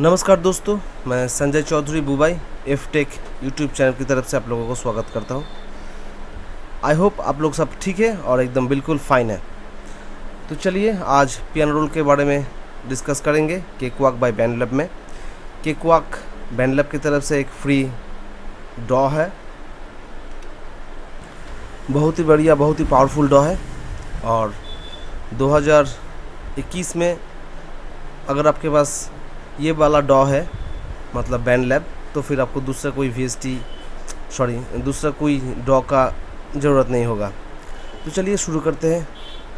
नमस्कार दोस्तों, मैं Sanjay Chaudhary Bubai F tech YouTube channel की तरफ़ से आप लोगों को स्वागत करता हूँ। आई होप आप लोग सब ठीक है और एकदम बिल्कुल फाइन है। तो चलिए, आज पियानो रोल के बारे में डिस्कस करेंगे Cakewalk by BandLab में। केक वाक बैंड लैब की तरफ़ से एक फ्री डॉ है। बहुत ही बढ़िया, बहुत ही पावरफुल डॉ है और 2021 में अगर आपके पास ये वाला डॉ है मतलब बैंड लैब तो फिर आपको दूसरा कोई वीएसटी सॉरी दूसरा कोई डॉ का ज़रूरत नहीं होगा। तो चलिए शुरू करते हैं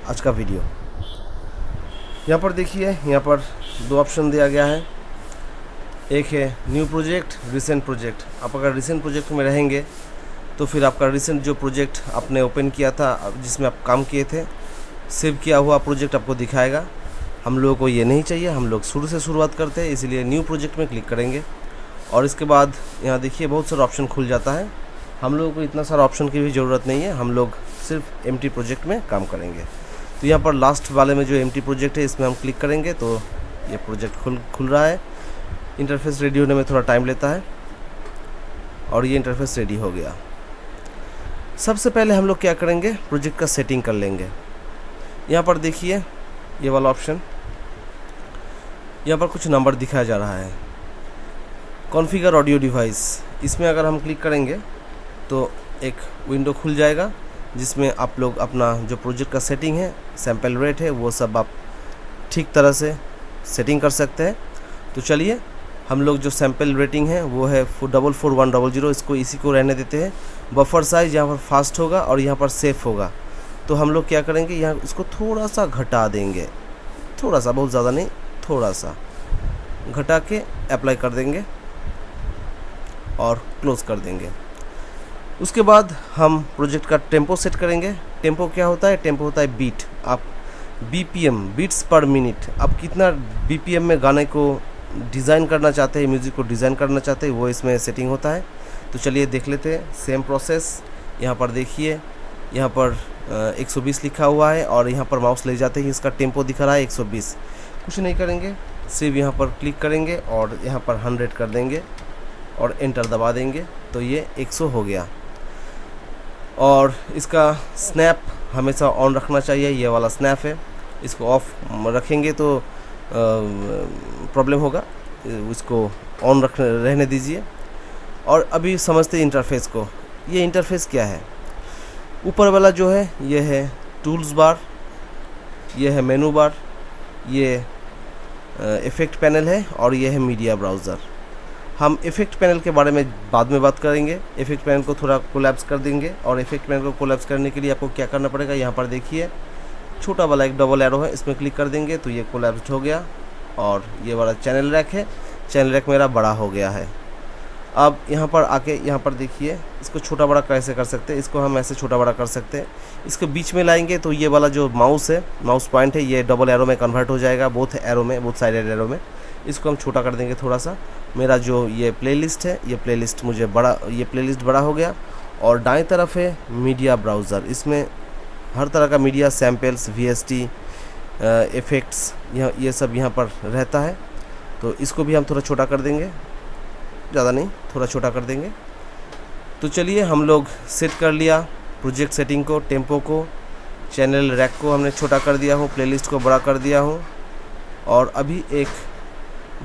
आज का वीडियो यहाँ पर देखिए, यहाँ पर दो ऑप्शन दिया गया है। एक है न्यू प्रोजेक्ट रिसेंट प्रोजेक्ट आप अगर रिसेंट प्रोजेक्ट में रहेंगे तो फिर आपका रिसेंट जो प्रोजेक्ट आपने ओपन किया था, जिसमें आप काम किए थे सेव किया हुआ प्रोजेक्ट आपको दिखाएगा। हम लोगों को ये नहीं चाहिए, हम लोग शुरू से शुरुआत करते हैं, इसीलिए न्यू प्रोजेक्ट में क्लिक करेंगे। और इसके बाद यहाँ देखिए बहुत सारा ऑप्शन खुल जाता है। हम लोगों को इतना सारा ऑप्शन की भी ज़रूरत नहीं है, हम लोग सिर्फ़ MT प्रोजेक्ट में काम करेंगे। तो यहाँ पर लास्ट वाले में जो MT प्रोजेक्ट है, इसमें हम क्लिक करेंगे तो ये प्रोजेक्ट खुल खुल रहा है। इंटरफेस रेडी होने में थोड़ा टाइम लेता है। और ये इंटरफेस रेडी हो गया। सबसे पहले हम लोग क्या करेंगे? प्रोजेक्ट का सेटिंग कर लेंगे। यहाँ पर देखिए, ये वाला ऑप्शन यहाँ पर कुछ नंबर दिखाया जा रहा है। Configure audio device. इसमें अगर हम क्लिक करेंगे तो एक विंडो खुल जाएगा, जिसमें आप लोग अपना जो प्रोजेक्ट का सेटिंग है सैंपल रेट है, वो सब आप ठीक तरह से सेटिंग कर सकते हैं। तो चलिए, हम लोग जो सैंपल रेटिंग है, वो है double four one double zero, इसको इसी को रहने देते हैं। बफर साइज़ यहाँ पर फास्ट होगा और यहाँ पर सेफ़ होगा। तो हम लोग क्या करेंगे, यहाँ इसको थोड़ा सा घटा देंगे। थोड़ा सा, बहुत ज़्यादा नहीं थोड़ा सा घटा के अप्लाई कर देंगे और क्लोज़ कर देंगे। उसके बाद हम प्रोजेक्ट का टेंपो सेट करेंगे। टेंपो क्या होता है? टेंपो होता है बीट आप बीपीएम बीट्स पर मिनट आप कितना बीपीएम में गाने को डिज़ाइन करना चाहते हैं म्यूज़िक को डिज़ाइन करना चाहते हैं, वो इसमें सेटिंग होता है। तो चलिए देख लेते हैं। सेम प्रोसेस यहाँ पर देखिए, यहाँ पर 120 लिखा हुआ है और यहाँ पर माउस ले जाते ही। इसका टेंपो दिखा रहा है 120 कुछ नहीं करेंगे। सिर्फ़ यहाँ पर क्लिक करेंगे और यहाँ पर 100 कर देंगे और एंटर दबा देंगे। तो ये 100 हो गया। और इसका स्नैप हमेशा ऑन रखना चाहिए। ये वाला स्नैप है। इसको ऑफ़ रखेंगे तो प्रॉब्लम होगा। इसको ऑन रख, रहने दीजिए। और अभी समझते इंटरफेस को। ये इंटरफेस क्या है? ऊपर वाला जो है, ये है टूल्स बार। ये है मेनू बार। ये इफ़ेक्ट पैनल है और ये है मीडिया ब्राउज़र हम इफ़ेक्ट पैनल के बारे में बाद में बात करेंगे। इफ़ेक्ट पैनल को थोड़ा कोलैप्स कर देंगे और इफ़ेक्ट पैनल को कोलैप्स करने के लिए आपको क्या करना पड़ेगा? यहाँ पर देखिए, छोटा वाला एक डबल एरो है, इसमें क्लिक कर देंगे तो ये कोलैप्स हो गया और ये वाला चैनल रैक है। चैनल रैक मेरा बड़ा हो गया है। अब यहाँ पर आके यहाँ पर देखिए, इसको छोटा बड़ा कैसे कर सकते हैं, इसको हम ऐसे छोटा बड़ा कर सकते हैं। इसके बीच में लाएँगे तो ये वाला जो माउस है, माउस पॉइंट है, ये डबल एरो में कन्वर्ट हो जाएगा, बोथ एरो में, बोथ साइड एरो में। इसको हम छोटा कर देंगे थोड़ा सा। मेरा जो ये प्लेलिस्ट है, ये प्लेलिस्ट मुझे बड़ा, ये प्लेलिस्ट बड़ा हो गया। और दाएँ तरफ़ है मीडिया ब्राउज़र। इसमें हर तरह का media samples V S T effects यह, ये सब यहाँ पर रहता है। तो इसको भी हम थोड़ा छोटा कर देंगे। ज़्यादा नहीं, थोड़ा छोटा कर देंगे। तो चलिए, हम लोग सेट कर लिया प्रोजेक्ट सेटिंग को टेंपो को। चैनल रैक को हमने छोटा कर दिया हूँ प्लेलिस्ट को बड़ा कर दिया हूँ। और अभी एक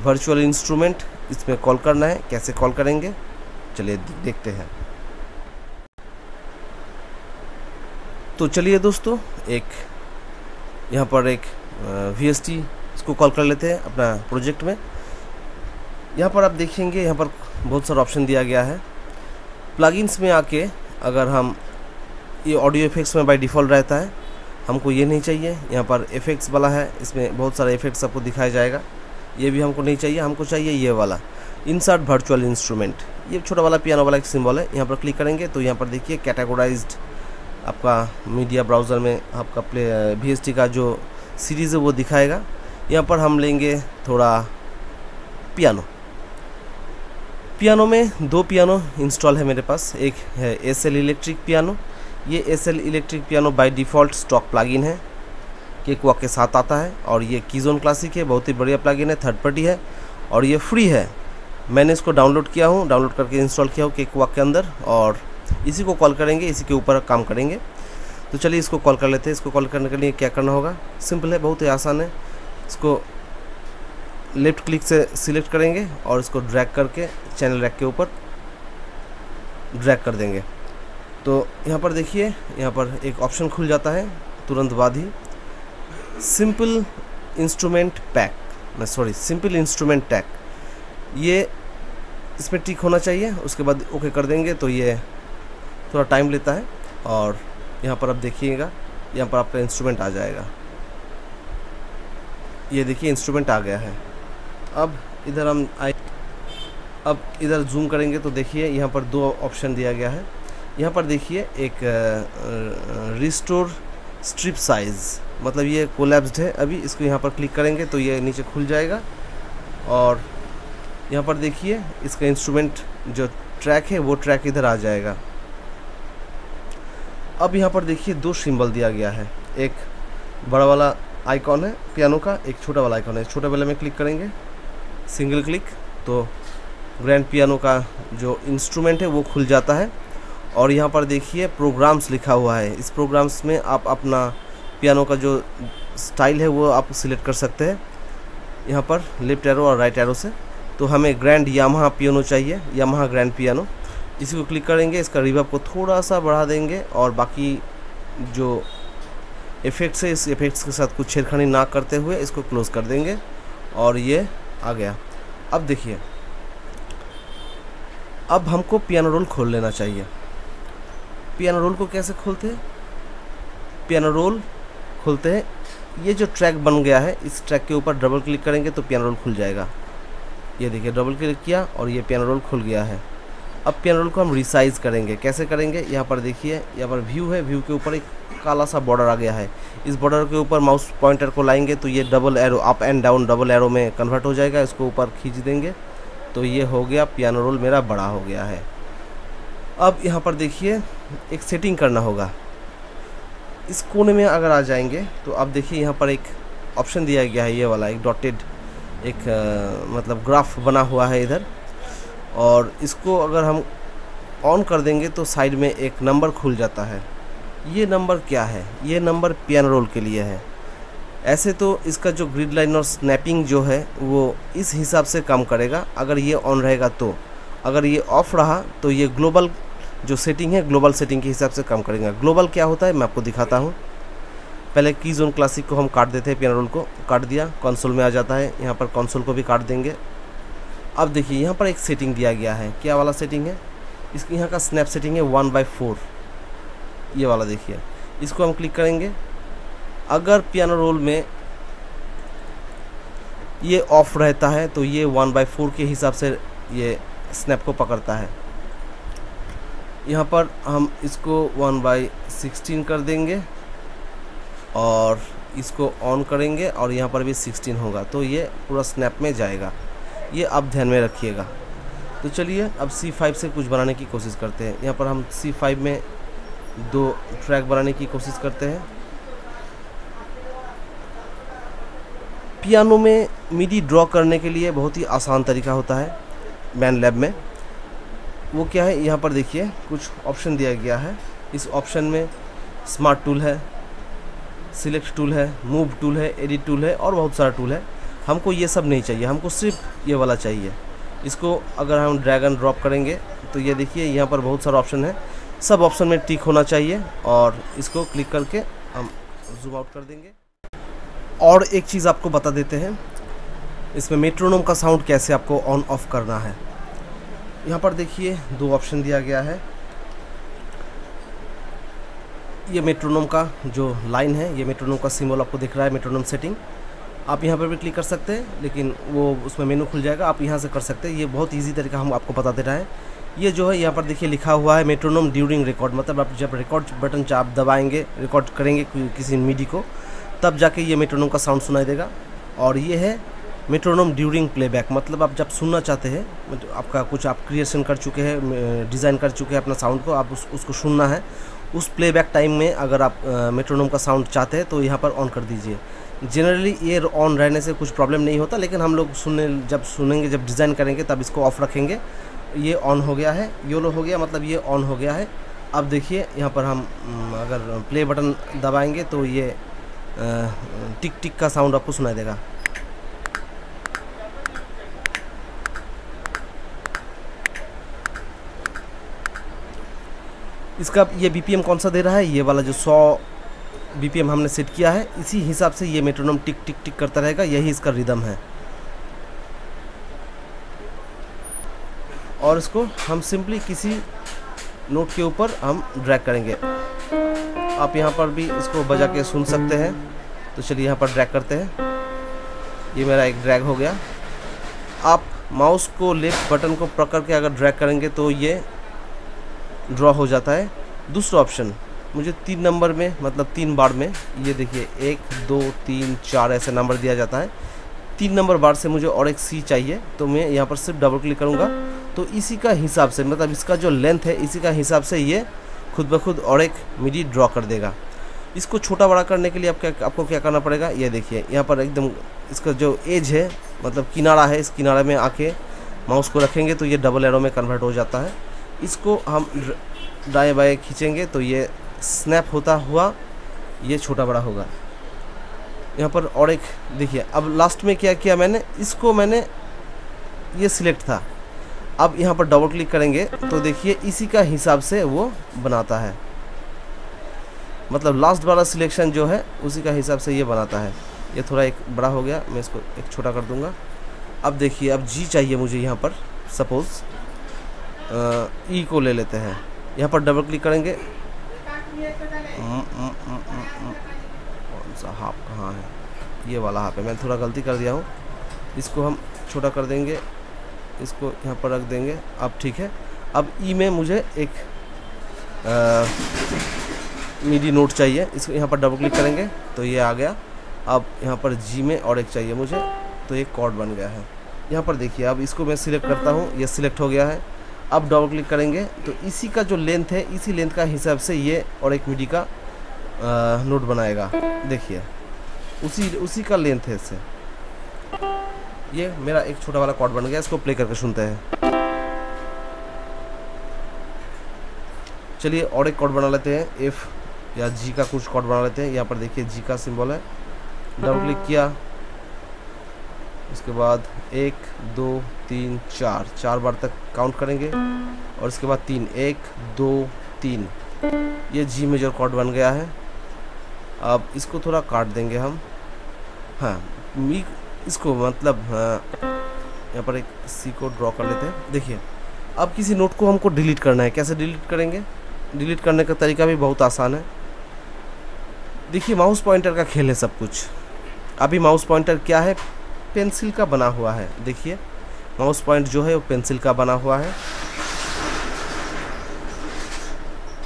वर्चुअल इंस्ट्रूमेंट इसमें कॉल करना है, कैसे कॉल करेंगे? चलिए देखते हैं। तो चलिए दोस्तों, एक, यहाँ पर एक वी एस टी इसको कॉल कर लेते हैं अपना प्रोजेक्ट में। यहाँ पर आप देखेंगे, यहाँ पर बहुत सारा ऑप्शन दिया गया है। प्लगइन्स में आके अगर हम ये ऑडियो इफेक्ट्स में बाय डिफ़ॉल्ट रहता है, हमको ये नहीं चाहिए। यहाँ पर इफेक्ट्स वाला है, इसमें बहुत सारे इफेक्ट्स आपको दिखाया जाएगा। ये भी हमको नहीं चाहिए, हमको चाहिए ये वाला। इंसर्ट वर्चुअल इंस्ट्रूमेंट ये छोटा वाला पियानो वाला एक सिंबल है। यहाँ पर क्लिक करेंगे तो यहाँ पर देखिए कैटेगोराइज्ड आपका मीडिया ब्राउज़र में आपका प्ले वी का जो सीरीज़ है वो दिखाएगा। यहाँ पर हम लेंगे थोड़ा पियानो पियानो में दो पियानो इंस्टॉल है मेरे पास। एक है एस एल इलेक्ट्रिक पियानो ये S L electric piano by default stock plugin है। केक वॉक के साथ आता है और ये कीजोन क्लासिक है, बहुत ही बढ़िया प्लगइन है थर्ड पार्टी है और ये फ्री है। मैंने इसको डाउनलोड किया हूँ डाउनलोड करके इंस्टॉल किया हूँ केक वाक के अंदर और इसी को कॉल करेंगे, इसी के ऊपर काम करेंगे। तो चलिए इसको कॉल कर लेते हैं। इसको कॉल करने के लिए क्या करना होगा? सिंपल है, बहुत ही आसान है। इसको लेफ़्ट क्लिक से सिलेक्ट करेंगे और इसको ड्रैग करके चैनल रैक के ऊपर ड्रैग कर देंगे। तो यहाँ पर देखिए, यहाँ पर एक ऑप्शन खुल जाता है, तुरंत बाद ही। सिंपल इंस्ट्रूमेंट पैक मैं सॉरी सिंपल इंस्ट्रूमेंट टैक ये इसमें टिक होना चाहिए, उसके बाद ओके कर देंगे तो ये थोड़ा टाइम लेता है। और यहाँ पर आप देखिएगा, यहाँ पर आपका इंस्ट्रूमेंट आ जाएगा। ये देखिए इंस्ट्रूमेंट आ गया है। अब इधर हम आए अब इधर जूम करेंगे तो देखिए, यहाँ पर दो ऑप्शन दिया गया है। यहाँ पर देखिए, एक रिस्टोर स्ट्रिप साइज़ मतलब ये कोलेप्सड है। अभी इसको यहाँ पर क्लिक करेंगे तो ये नीचे खुल जाएगा। और यहाँ पर देखिए, इसका इंस्ट्रूमेंट जो ट्रैक है, वो ट्रैक इधर आ जाएगा। अब यहाँ पर देखिए, दो सिंबल दिया गया है। एक बड़ा वाला आइकॉन है पियानो का, एक छोटा वाला आइकॉन है। छोटे वाले में क्लिक करेंगे। सिंगल क्लिक तो ग्रैंड पियानो का जो इंस्ट्रूमेंट है वो खुल जाता है। और यहाँ पर देखिए प्रोग्राम्स लिखा हुआ है। इस प्रोग्राम्स में आप अपना पियानो का जो स्टाइल है वो आप सिलेक्ट कर सकते हैं। यहाँ पर लेफ़्ट एरो और राइट एरो से। तो हमें ग्रैंड यामाहा पियानो चाहिए यामाहा ग्रैंड पियानो इसी को क्लिक करेंगे, इसका रिवर्ब को थोड़ा सा बढ़ा देंगे और बाकी जो इफ़ेक्ट्स है, इस इफ़ेक्ट्स के साथ कुछ छेड़खानी ना करते हुए इसको क्लोज़ कर देंगे। और ये आ गया। अब देखिए। अब हमको पियानो रोल खोल लेना चाहिए। पियानो रोल को कैसे खोलते हैं? पियानो रोल खोलते हैं। ये जो ट्रैक बन गया है, इस ट्रैक के ऊपर डबल क्लिक करेंगे तो पियानो रोल खुल जाएगा। ये देखिए डबल क्लिक किया और ये पियानो रोल खुल गया है। अब पियानो रोल को हम रिसाइज़ करेंगे। कैसे करेंगे? यहाँ पर देखिए यहाँ पर व्यू है। व्यू के ऊपर एक काला सा बॉर्डर आ गया है। इस बॉर्डर के ऊपर माउस पॉइंटर को लाएँगे तो ये double arrow up and down double arrow में कन्वर्ट हो जाएगा। इसको ऊपर खींच देंगे। तो ये हो गया पियानो रोल मेरा बड़ा हो गया है। अब यहाँ पर देखिए एक सेटिंग करना होगा। इस कोने में अगर आ जाएँगे तो अब देखिए यहाँ पर एक ऑप्शन दिया गया है ये वाला एक डॉटेड एक आ, मतलब ग्राफ बना हुआ है इधर। और इसको अगर हम ऑन कर देंगे तो साइड में एक नंबर खुल जाता है। ये नंबर क्या है? ये नंबर पियानो रोल के लिए है। ऐसे तो इसका जो ग्रिड लाइन और स्नैपिंग जो है, वो इस हिसाब से काम करेगा। अगर ये ऑन रहेगा तो। अगर ये ऑफ़ रहा तो ये ग्लोबल जो सेटिंग है ग्लोबल सेटिंग के हिसाब से काम करेगा। ग्लोबल क्या होता है? मैं आपको दिखाता हूँ। पहले की जोन क्लासिक को हम काट देते हैं पियानो रोल को। काट दिया। कंसोल में आ जाता है। यहाँ पर कंसोल को भी काट देंगे। अब देखिए, यहाँ पर एक सेटिंग दिया गया है। क्या वाला सेटिंग है? इसकी यहाँ का स्नैप सेटिंग है वन बाई फोर ये वाला देखिए। इसको हम क्लिक करेंगे। अगर पियानो रोल में ये ऑफ़ रहता है तो ये वन बाई फोर के हिसाब से ये स्नैप को पकड़ता है। यहाँ पर हम इसको वन बाई सिक्सटीन कर देंगे और इसको ऑन करेंगे और यहाँ पर भी 16 होगा। तो ये पूरा स्नैप में जाएगा। ये आप ध्यान में रखिएगा। तो चलिए, अब C5 से कुछ बनाने की कोशिश करते हैं। यहाँ पर हम C5 में दो ट्रैक बनाने की कोशिश करते हैं। पियानो में मिडी ड्रॉ करने के लिए बहुत ही आसान तरीका होता है मैन लैब में। वो क्या है? यहाँ पर देखिए, कुछ ऑप्शन दिया गया है। इस ऑप्शन में स्मार्ट टूल है सिलेक्ट टूल है मूव टूल है एडिट टूल है और बहुत सारा टूल है। हमको ये सब नहीं चाहिए, हमको सिर्फ़ ये वाला चाहिए। इसको अगर हम ड्रैगन ड्रॉप करेंगे तो ये देखिए, यहाँ पर बहुत सारा ऑप्शन है। सब ऑप्शन में टिक होना चाहिए और इसको क्लिक करके हम जूम आउट कर देंगे। और एक चीज़ आपको बता देते हैं, इसमें मेट्रोनोम का साउंड कैसे आपको ऑन ऑफ़ करना है। यहाँ पर देखिए, दो ऑप्शन दिया गया है। ये मेट्रोनोम का जो लाइन है, ये मेट्रोनोम का सिंबल आपको दिख रहा है मेट्रोनोम सेटिंग आप यहाँ पर भी क्लिक कर सकते हैं लेकिन वो उसमें मेनू खुल जाएगा। आप यहाँ से कर सकते हैं। ये बहुत ईजी तरीका हम आपको बता दे रहा है। ये जो है यहाँ पर देखिए लिखा हुआ है मेट्रोनोम ड्यूरिंग रिकॉर्ड मतलब आप जब रिकॉर्ड बटन आप दबाएँगे रिकॉर्ड करेंगे किसी मीडी को तब जाके ये मेट्रोनोम का साउंड सुनाई देगा। और ये है मेट्रोनोम ड्यूरिंग प्लेबैक मतलब आप जब सुनना चाहते हैं मतलब आपका कुछ आप क्रिएशन कर चुके हैं डिज़ाइन कर चुके हैं अपना साउंड को आप उस, उसको सुनना है। उस प्लेबैक टाइम में अगर आप मेट्रोनोम का साउंड चाहते हैं तो यहाँ पर ऑन कर दीजिए। जनरली ये ऑन रहने से कुछ प्रॉब्लम नहीं होता, लेकिन हम लोग सुनने, जब सुनेंगे, जब डिज़ाइन करेंगे, तब इसको ऑफ़ रखेंगे। ये ऑन हो गया है योलो हो गया मतलब ये ऑन हो गया है। अब देखिए, यहाँ पर हम अगर प्ले बटन दबाएँगे तो ये टिक टिक का साउंड आपको सुनाई देगा। इसका ये बीपीएम कौन सा दे रहा है? ये वाला जो 100 बीपीएम हमने सेट किया है, इसी हिसाब से ये मेट्रोनोम टिक टिक टिक करता रहेगा, यही इसका रिदम है। और इसको हम सिंपली किसी नोट के ऊपर हम ड्रैग करेंगे। आप यहाँ पर भी इसको बजा के सुन सकते हैं। तो चलिए यहाँ पर ड्रैग करते हैं। ये मेरा एक ड्रैग हो गया। आप माउस को लेफ़्ट बटन को पकड़ के अगर ड्रैग करेंगे तो ये ड्रॉ हो जाता है। दूसरा ऑप्शन मुझे तीन नंबर में मतलब तीन बार में, ये देखिए, एक, दो, तीन, चार ऐसे नंबर दिया जाता है। तीन नंबर बार से मुझे और एक सी चाहिए तो मैं यहाँ पर सिर्फ़ डबल क्लिक करूँगा। तो इसी का हिसाब से मतलब इसका जो लेंथ है, इसी का हिसाब से ये खुद ब खुद और एक मिडी ड्रॉ कर देगा। इसको छोटा बड़ा करने के लिए आप क्या आपको क्या करना पड़ेगा? ये देखिए, यहाँ पर एकदम इसका जो एज है मतलब किनारा है, इस किनारे में आके माउस को रखेंगे तो ये डबल एरो में कन्वर्ट हो जाता है। इसको हम दाएँ बाएँ खींचेंगे तो ये स्नैप होता हुआ ये छोटा बड़ा होगा। यहाँ पर और एक, देखिए, अब लास्ट में क्या किया मैंने? इसको मैंने ये सिलेक्ट था। अब यहाँ पर डबल क्लिक करेंगे तो देखिए, इसी का हिसाब से वो बनाता है। मतलब लास्ट वाला सिलेक्शन जो है, उसी का हिसाब से ये बनाता है। ये थोड़ा एक बड़ा हो गया, मैं इसको एक छोटा कर दूँगा। अब देखिए, अब जी चाहिए मुझे यहाँ पर सपोज़ ई को ले लेते हैं। यहाँ पर डबल क्लिक करेंगे कौन सा हाफ़ कहाँ है? ये वाला हाफ़ है। मैंने थोड़ा गलती कर दिया हूँ। इसको हम छोटा कर देंगे। इसको यहाँ पर रख देंगे। अब ठीक है। अब ई में मुझे एक मीडी नोट चाहिए। इसको यहाँ पर डबल क्लिक करेंगे। तो ये आ गया। अब यहाँ पर जी में और एक चाहिए मुझे। तो एक कॉर्ड बन गया है। यहाँ पर देखिए, अब इसको मैं सिलेक्ट करता हूँ। ये सिलेक्ट हो गया है। अब डबल क्लिक करेंगे तो इसी का जो लेंथ है, इसी लेंथ का हिसाब से ये और एक मिडी का नोट बनाएगा। देखिए, उसी उसी का लेंथ है इससे। ये मेरा एक छोटा वाला कॉर्ड बन गया, इसको प्ले करके सुनते हैं। चलिए और एक कॉर्ड बना लेते हैं एफ़ या जी का कुछ कॉर्ड बना लेते हैं। यहाँ पर देखिए जी का सिंबल है। डबल क्लिक किया। उसके बाद एक दो तीन चार। चार बार तक काउंट करेंगे। और उसके बाद तीन। एक दो तीन। ये जी मेजर कॉर्ड बन गया है। अब इसको थोड़ा काट देंगे हम। हाँ मी इसको मतलब हाँ, यहाँ पर एक सी को ड्रॉ कर लेते हैं। देखिए अब किसी नोट को हमको डिलीट करना है। कैसे डिलीट करेंगे? डिलीट करने का तरीका भी बहुत आसान है। देखिए माउस पॉइंटर का खेल है सब कुछ। अभी माउस पॉइंटर क्या है? पेंसिल का बना हुआ है। देखिए, माउस पॉइंट जो है वो पेंसिल का बना हुआ है।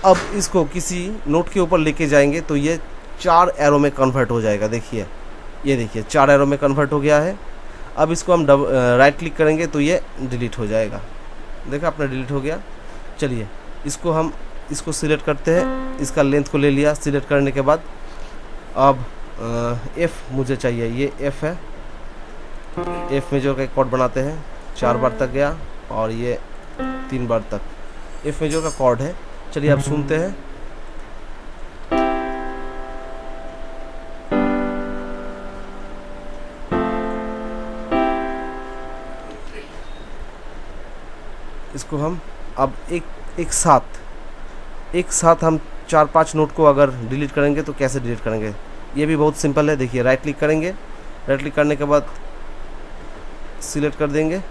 अब इसको किसी नोट के ऊपर लेके जाएँगे तो ये चार एरो में कन्वर्ट हो जाएगा। देखिए, ये देखिए, चार एरो में कन्वर्ट हो गया है। अब इसको हम डब राइट क्लिक करेंगे तो ये डिलीट हो जाएगा। देखा अपना डिलीट हो गया। चलिए, इसको हम, इसको सिलेक्ट करते हैं। इसका लेंथ को ले लिया। सिलेक्ट करने के बाद, अब एफ़ मुझे चाहिए। ये एफ़ है। एफ़ मेजर का एक कॉर्ड बनाते हैं, चार बार तक गया और ये तीन बार तक। एफ़ मेजर का कॉर्ड है, चलिए आप सुनते हैं। इसको हम अब एक एक साथ एक साथ हम चार पाँच नोट को अगर डिलीट करेंगे तो कैसे डिलीट करेंगे? ये भी बहुत सिंपल है, देखिए राइट क्लिक करेंगे। राइट क्लिक करने के बाद सिलेक्ट कर देंगे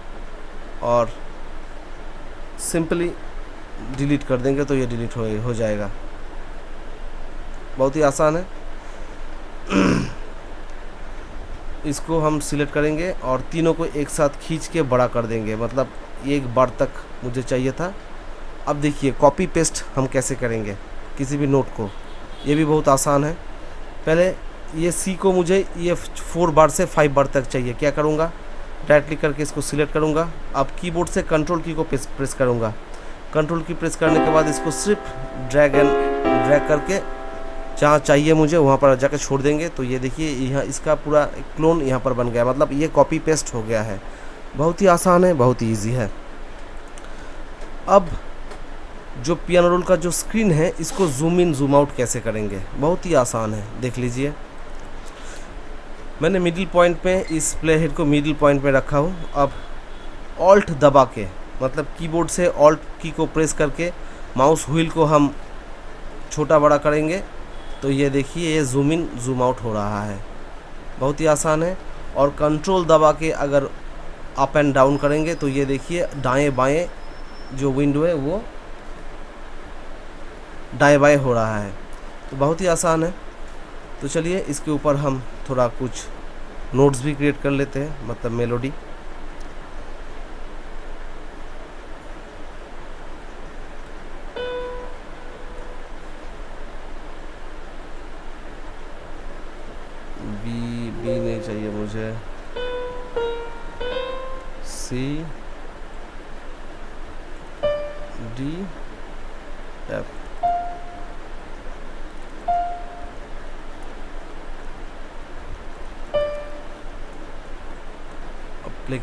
और सिंपली डिलीट कर देंगे तो ये डिलीट हो हो जाएगा। बहुत ही आसान है। इसको हम सिलेक्ट करेंगे और तीनों को एक साथ खींच के बड़ा कर देंगे। मतलब एक बार तक मुझे चाहिए था। अब देखिए कॉपी पेस्ट हम कैसे करेंगे किसी भी नोट को। ये भी बहुत आसान है। पहले ये सी को मुझे ये फोर बार से फाइव बार तक चाहिए। क्या करूँगा? राइट क्लिक करके इसको सिलेक्ट करूँगा। अब कीबोर्ड से कंट्रोल की को प्रेस करूँगा। कंट्रोल की प्रेस करने के बाद इसको सिर्फ़ ड्रैग एंड ड्रैग करके जहाँ चाहिए मुझे वहाँ पर जाकर छोड़ देंगे। तो ये देखिए, यहाँ इसका पूरा क्लोन यहाँ पर बन गया। मतलब ये कॉपी पेस्ट हो गया है। बहुत ही आसान है, बहुत ही ईजी है। अब जो पियानो रोल का जो स्क्रीन है, इसको जूम इन जूम आउट कैसे करेंगे? बहुत ही आसान है। देख लीजिए। मैंने मिडिल पॉइंट पे इस प्ले हेड को मिडिल पॉइंट पे रखा हूँ। अब ऑल्ट दबा के मतलब कीबोर्ड से ऑल्ट की को प्रेस करके माउस व्हील को हम छोटा बड़ा करेंगे। तो ये देखिए, ये जूम इन जूम आउट हो रहा है। बहुत ही आसान है। और कंट्रोल दबा के अगर अप एंड डाउन करेंगे तो ये देखिए, दाएँ बाएँ जो विंडो है, वो दाएँ बाएँ हो रहा है। तो बहुत ही आसान है। तो चलिए, इसके ऊपर हम थोड़ा कुछ नोट्स भी क्रिएट कर लेते हैं मतलब मेलोडी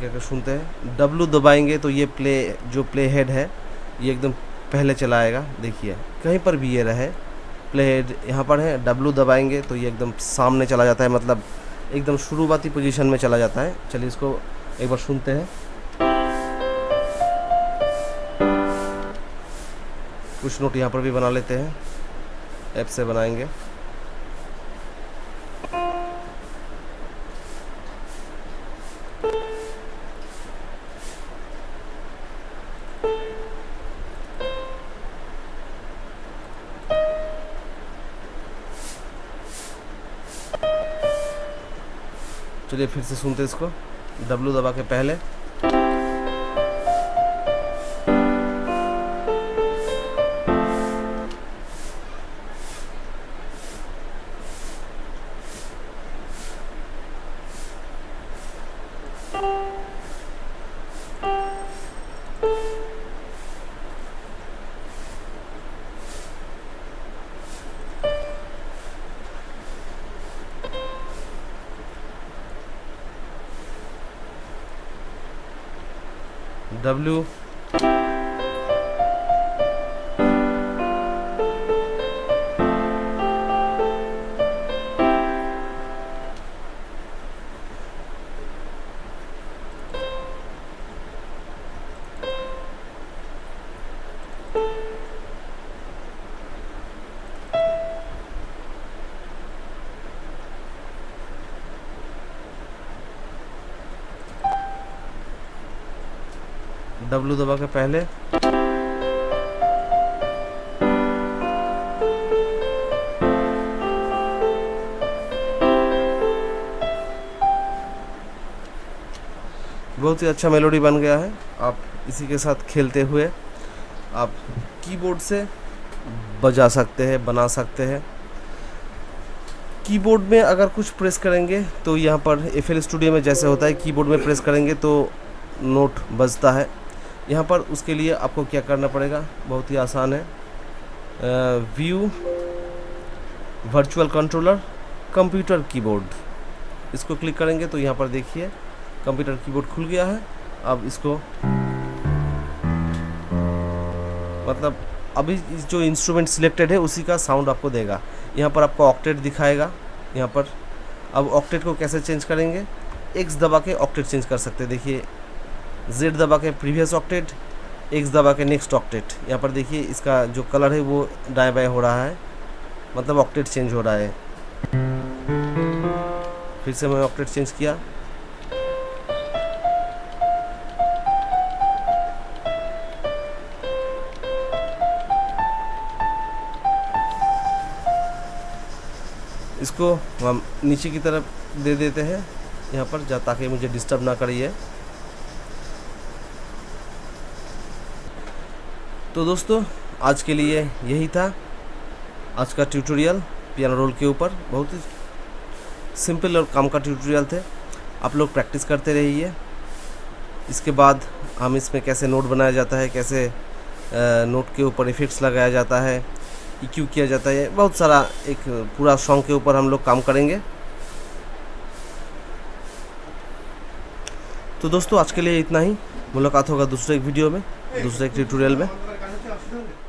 करके सुनते हैं। डब्लू दबाएँगे तो ये प्ले जो प्ले हेड है, ये एकदम पहले चलाएगा। देखिए, कहीं पर भी ये रहे प्ले हेड यहाँ पर है डब्लू दबाएँगे तो ये एकदम सामने चला जाता है मतलब एकदम शुरुआती पोजीशन में चला जाता है। चलिए इसको एक बार सुनते हैं। कुछ नोट यहाँ पर भी बना लेते हैं। ऐप से बनाएँगे। चलिए फिर से सुनते इसको। डब्लू दबा के पहले। डब्ल्यू डब्लू दबा के पहले। बहुत ही अच्छा मेलोडी बन गया है। आप इसी के साथ खेलते हुए आप कीबोर्ड से बजा सकते हैं, बना सकते हैं। कीबोर्ड में अगर कुछ प्रेस करेंगे तो यहाँ पर एफएल स्टूडियो में जैसे होता है कीबोर्ड में प्रेस करेंगे तो नोट बजता है। यहाँ पर उसके लिए आपको क्या करना पड़ेगा? बहुत ही आसान है। View virtual controller computer keyboard इसको क्लिक करेंगे तो यहाँ पर देखिए कंप्यूटर कीबोर्ड खुल गया है। अब इसको मतलब अभी जो इंस्ट्रूमेंट सिलेक्टेड है, उसी का साउंड आपको देगा। यहाँ पर आपको ऑक्टेट दिखाएगा, यहाँ पर। अब ऑक्टेट को कैसे चेंज करेंगे? एक्स दबा के ऑक्टेट चेंज कर सकते हैं। देखिए जेड दबा के प्रीवियस ऑक्टेट एक्स दबा के नेक्स्ट ऑक्टेट यहाँ पर देखिए, इसका जो कलर है वो दाएँ बाय हो रहा है। मतलब ऑक्टेट चेंज हो रहा है। फिर से मैं ऑक्टेट चेंज किया। इसको हम नीचे की तरफ़ दे देते हैं। यहाँ पर जा, ताकि मुझे डिस्टर्ब ना करिए तो दोस्तों, आज के लिए यही था। आज का ट्यूटोरियल पियानो रोल के ऊपर। बहुत ही सिंपल और काम का ट्यूटोरियल थे। आप लोग प्रैक्टिस करते रहिए। इसके बाद हम इसमें कैसे नोट बनाया जाता है, कैसे नोट के ऊपर इफ़ेक्ट्स लगाया जाता है क्यों किया जाता है, बहुत सारा एक पूरा सॉन्ग के ऊपर हम लोग काम करेंगे। तो दोस्तों, आज के लिए इतना ही। मुलाकात होगा दूसरे एक वीडियो में, दूसरे एक ट्यूटोरियल में। Good.